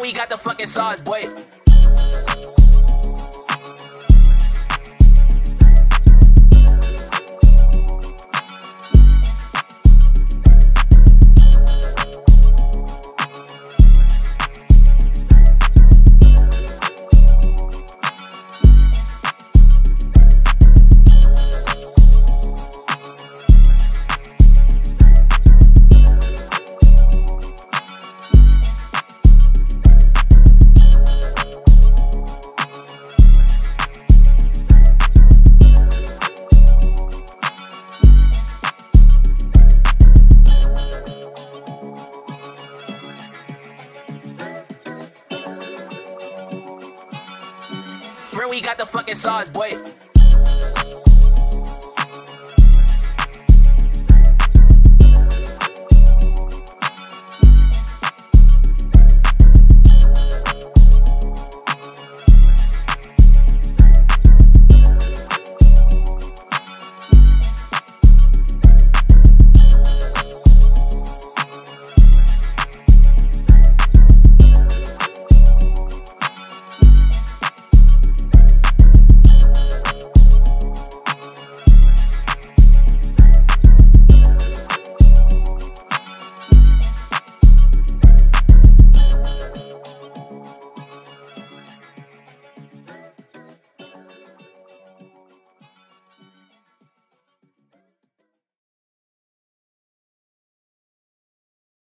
we got the fucking sauce, boy. We got the fucking sauce, boy.